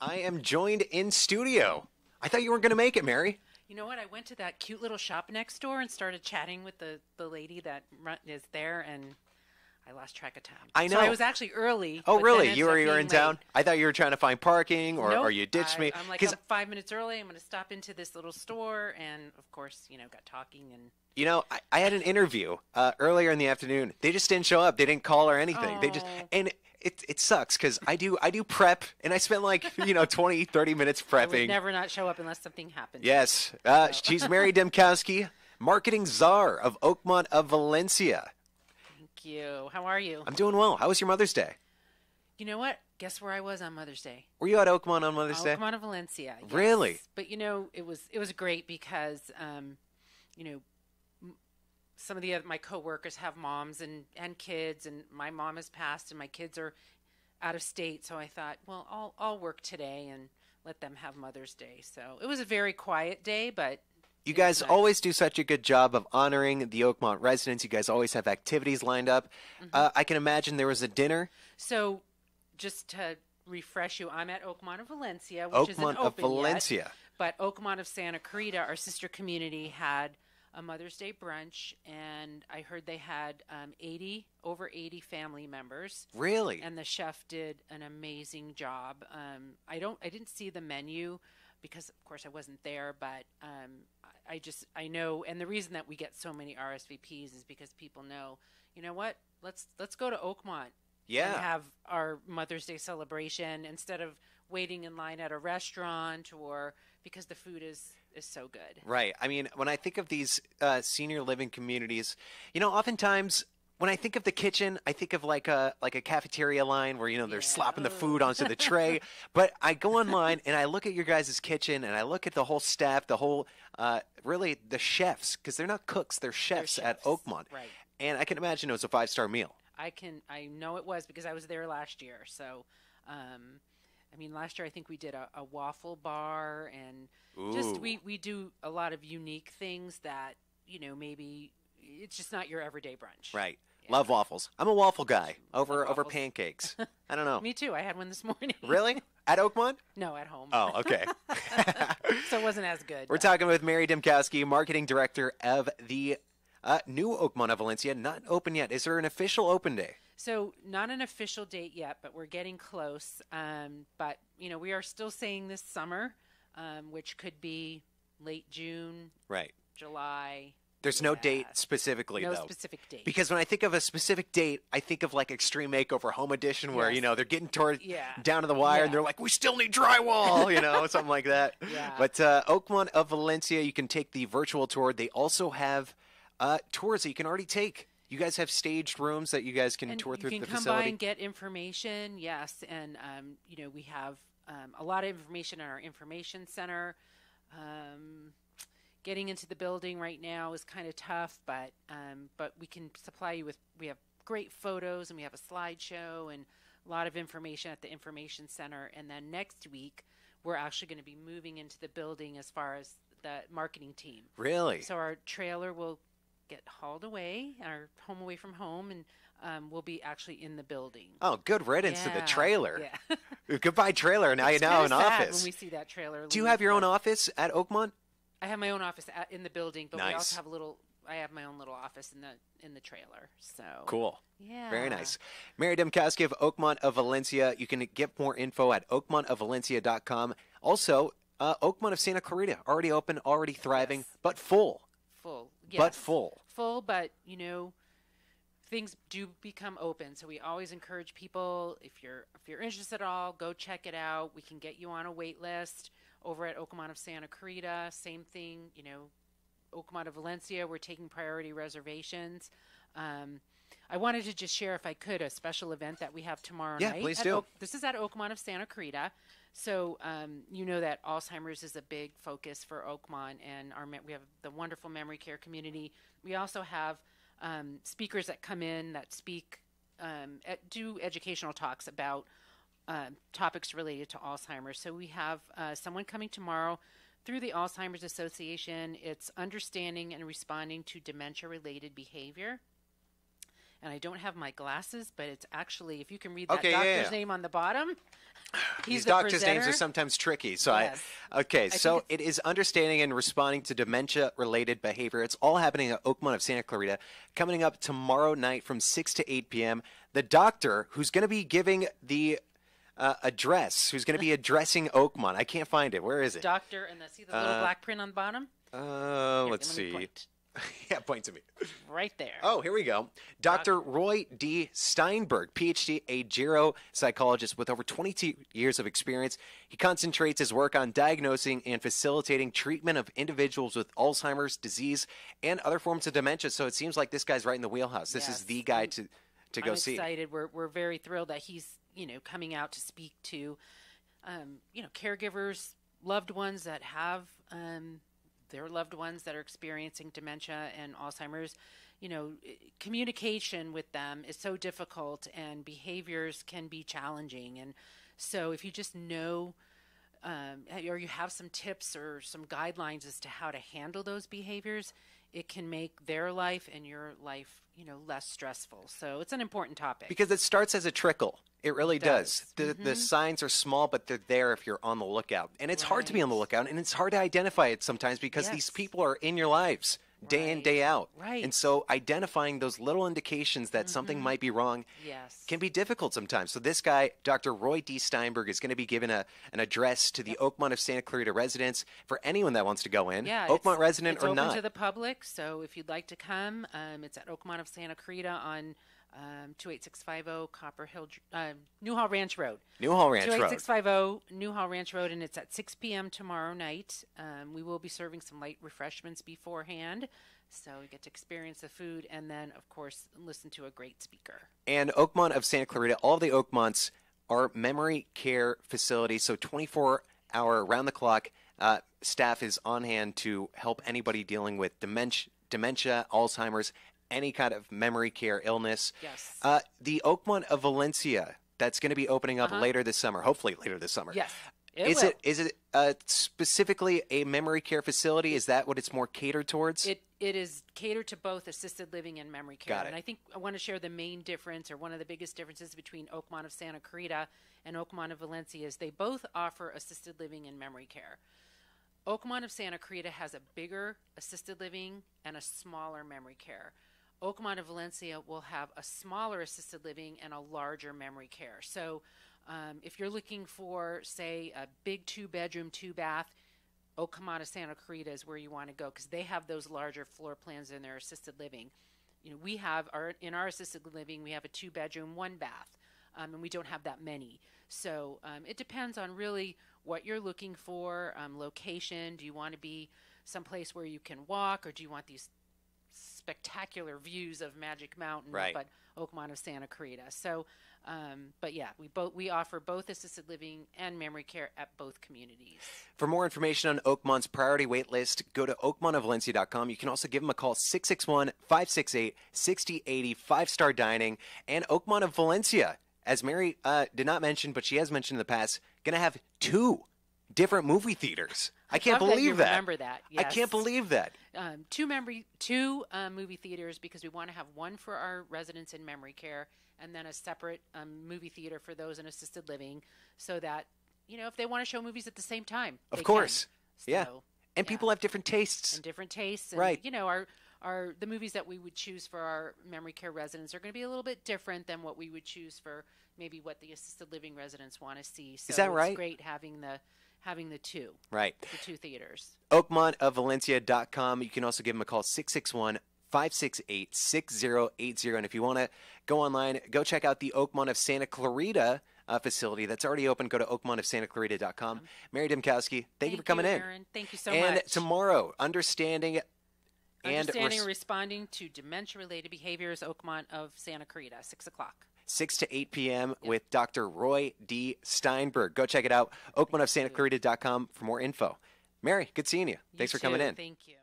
I am joined in studio. I thought you weren't going to make it, Mary. You know what? I went to that cute little shop next door and started chatting with the, the lady that is there, and I lost track of time. I So know. I was actually early. Oh, really? You were you were in town? I thought you were trying to find parking, or, Nope. or you ditched I, me. I'm like, I'm five minutes early. I'm going to stop into this little store, and of course, you know, got talking and. you know, I, I had an interview uh, earlier in the afternoon. They just didn't show up. They didn't call or anything. They just Oh. and it it sucks because I do I do prep and I spent like you know 20, 30 minutes prepping. never not show up unless something happens. Yes, uh, she's Mary Dembkowski, marketing czar of Oakmont of Valencia. Thank you. How are you? I'm doing well. How was your Mother's Day? You know what? Guess where I was on Mother's Day? Were you at Oakmont on Mother's Day? Oakmont of Valencia. yes. Really? But you know, it was it was great because um, you know, m- some of the other, my coworkers have moms and and kids, and my mom has passed, and my kids are out of state. So I thought, well, I'll I'll work today and let them have Mother's Day. So it was a very quiet day, but You guys nice. always do such a good job of honoring the Oakmont residents. You guys always have activities lined up. Mm-hmm. Uh, I can imagine there was a dinner. so just to refresh you, I'm at Oakmont of Valencia, which isn't Oakmont of open yet. Valencia. But Oakmont of Santa Clarita, our sister community, had a Mother's Day brunch, and I heard they had um, 80 over 80 family members, Really? and the chef did an amazing job. Um, I don't, I didn't see the menu because, of course, I wasn't there, but um, I just I know, and the reason that we get so many RSVPs is because people know, you know what? Let's let's go to Oakmont yeah. and have our Mother's Day celebration instead of waiting in line at a restaurant or because the food is is so good. Right. I mean, when I think of these uh, senior living communities, you know, oftentimes when I think of the kitchen, I think of like a like a cafeteria line where you know they're Yeah. slopping the food onto the tray. but I go online and I look at your guys' kitchen and I look at the whole staff, the whole uh, really the chefs because they're not cooks, they're chefs, at chefs, Oakmont. right. And I can imagine it was a five star meal. I can I know it was because I was there last year. So um I mean last year I think we did a, a waffle bar and just we we do a lot of unique things that, you know, maybe it's just not your everyday brunch. Right. Love waffles. I'm a waffle guy over Love over waffles. pancakes. I don't know. Me too. I had one this morning. really? At Oakmont? no, at home. Oh, okay. so it wasn't as good. We're but- talking with Mary Dembkowski, marketing director of the uh, new Oakmont of Valencia. Not open yet. Is there an official open day? So, not an official date yet, but we're getting close. Um, but you know, we are still saying this summer, um, which could be late June, Right. July. There's no Yeah. date specifically No though. specific date. Because when I think of a specific date, I think of like Extreme Makeover Home Edition, where Yes. you know they're getting toward Yeah. down to the wire, and they're like, "We still need drywall," you know, something like that. Yeah. But uh, Oakmont of Valencia, you can take the virtual tour. They also have uh, tours that you can already take. You guys have staged rooms that you guys can and tour through can the come facility. by and get information. Yes, and um, you know we have um, a lot of information in our information center. Um, getting into the building right now is kind of tough, but um, but we can supply you with we have great photos and we have a slideshow and a lot of information at the information center. And then next week we're actually going to be moving into the building as far as the marketing team. really? So our trailer will get hauled away, our home away from home, and um, we'll be actually in the building. Oh, good riddance to the trailer. Yeah. Goodbye, trailer. Now you It's now kinda an office. When we see that trailer. Do you have your own office at Oakmont? I have my own office in the building, but we also have a little. I have my own little office in the in the trailer. So Cool. Yeah. Very nice. Mary Dembkowski of Oakmont of Valencia. You can get more info at oakmontofvalencia.com. Also, uh, Oakmont of Santa Clarita, already open, already thriving, Yes. but full. Full. But full. Full, but you know, things do become open. So we always encourage people if you're if you're interested at all, go check it out. We can get you on a wait list over at Oakmont of Santa Clarita. Same thing, you know, Oakmont of Valencia. We're taking priority reservations. Um, I wanted to just share, if I could, a special event that we have tomorrow Yeah, night. please do. Oak- this is at Oakmont of Santa Clarita. So um, you know that Alzheimer's is a big focus for Oakmont, and our me- we have the wonderful memory care community. We also have um, speakers that come in that speak, um, at, do educational talks about um, topics related to Alzheimer's. So we have uh, someone coming tomorrow through the Alzheimer's Association. It's understanding and responding to dementia-related behavior. and I don't have my glasses, but it's actually if you can read that Okay, doctor's yeah. name on the bottom. He's These the doctors' names are sometimes tricky. So Yes. I okay. think So it is understanding and responding to dementia-related behavior. It's all happening at Oakmont of Santa Clarita, coming up tomorrow night from six to eight p.m. The doctor who's going to be giving the uh, address, who's going to be addressing Oakmont. I can't find it. Where is it? Doctor, and the, see the little Uh, black print on the bottom. Uh, Here, let's let see. point. yeah, point to me. Right there. Oh, here we go. Dr. Roy D. Steinberg, PhD, a geropsychologist with over 22 years of experience. He concentrates his work on diagnosing and facilitating treatment of individuals with Alzheimer's disease and other forms of dementia. So it seems like this guy's right in the wheelhouse. This is the guy to to go I'm see. excited. We're we're very thrilled that he's you know coming out to speak to, um, you know, caregivers, loved ones that have um, their loved ones that are experiencing dementia and Alzheimer's. You know, communication with them is so difficult, and behaviors can be challenging. And so, if you just know um, or you have some tips or some guidelines as to how to handle those behaviors, it can make their life and your life, you know, less stressful. So it's an important topic. Because it starts as a trickle. It really does. does. The the mm-hmm. signs are small, but they're there if you're on the lookout. And it's hard to be on the lookout, and it's hard to identify it sometimes because these people are in your lives day in day out. Right. And so identifying those little indications that something might be wrong yes. can be difficult sometimes. So this guy, Dr. Roy D. Steinberg, is going to be giving a an address to the Oakmont of Santa Clarita residents for anyone that wants to go in, yeah, Oakmont it's, resident it's or open not. to the public. So if you'd like to come, um, it's at Oakmont of Santa Clarita on um, 28650 Copper Hill, Dr- um, Newhall Ranch Road. Newhall Ranch Road. 28650 Newhall Ranch Road, and it's at 6 p.m. tomorrow night. Um, we will be serving some light refreshments beforehand, so you get to experience the food and then, of course, listen to a great speaker. And Oakmont of Santa Clarita, all of the Oakmonts are memory care facilities. So 24 hour, round the clock uh, staff is on hand to help anybody dealing with dementia, dementia, Alzheimer's, any kind of memory care illness. Yes. Uh, the Oakmont of Valencia, that's going to be opening up later this summer, hopefully later this summer. Uh-huh. Yes, it is will. it is it uh, specifically a memory care facility? Is that what it's more catered towards? It it is catered to both assisted living and memory care. Got it. And I think I want to share the main difference or one of the biggest differences between Oakmont of Santa Clarita and Oakmont of Valencia is they both offer assisted living and memory care. Oakmont of Santa Clarita has a bigger assisted living and a smaller memory care. Oakmont of Valencia will have a smaller assisted living and a larger memory care. So, um, if you're looking for, say, a big two bedroom, two bath, Oakmont of Santa Clarita is where you want to go because they have those larger floor plans in their assisted living. You know, we have our in our assisted living we have a two bedroom, one bath, um, and we don't have that many. So um, it depends on really what you're looking for, um, location. Do you want to be someplace where you can walk, or do you want these spectacular views of Magic Mountain Right. at Oakmont of Santa Clarita? So, um, but yeah, we both we offer both assisted living and memory care at both communities. For more information on Oakmont's priority wait list, go to oakmontofvalencia.com. You can also give them a call 661 568 6080, five star dining. And Oakmont of Valencia, as Mary uh, did not mention, but she has mentioned in the past, going to have two different movie theaters. I can't Love believe you that. remember that, I can't believe that. um, two memory two um, movie theaters because we want to have one for our residents in memory care and then a separate um, movie theater for those in assisted living so that you know if they want to show movies at the same time Of course. can. Yeah. And yeah. people have different tastes. and different tastes and Right. you know our our the movies that we would choose for our memory care residents are going to be a little bit different than what we would choose for maybe what the assisted living residents want to see so that it's right? great having the having the two Right. the two theaters oakmontofvalencia.com. You can also give them a call 661 568 6080. And if you want to go online, go check out the Oakmont of Santa Clarita uh, facility that's already open. Go to oakmontofsantaclarita.com. Mary Dembkowski, thank, you for coming you, in. Aaron. thank you so and much And tomorrow, understanding and Understanding res- responding to dementia-related behaviors, Oakmont of Santa Clarita, six o'clock. 6 to 8 p.m. with Dr. Roy D. Steinberg. Go check it out. oakmontofsantaclarita.com for more info. Mary, good seeing you. You Thanks for coming in. Thank you.